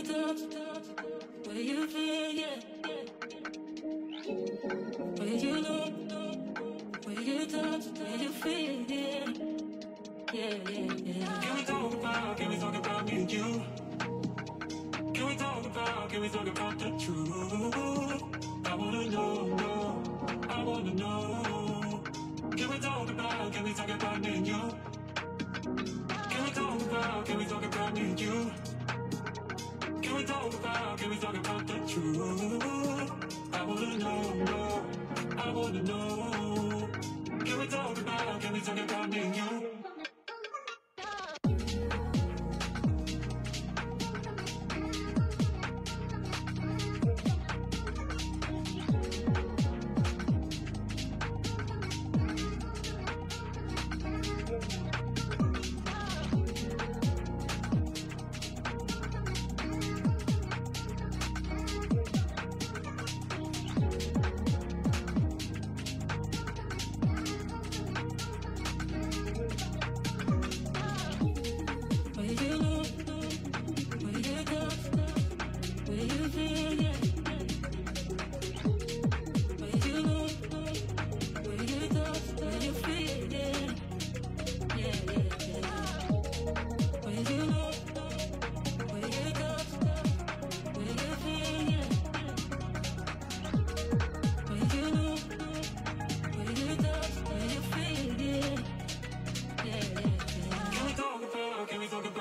you touch, where you feel, yeah. Where you look, where you touch, where you feel, yeah. Can we talk about, can we talk about me and you? Can we talk about, can we talk about the truth? I wanna know, I wanna know. Can we talk about, can we talk about me and you? Can we talk about, can we talk about we talk about, can we talk about the truth?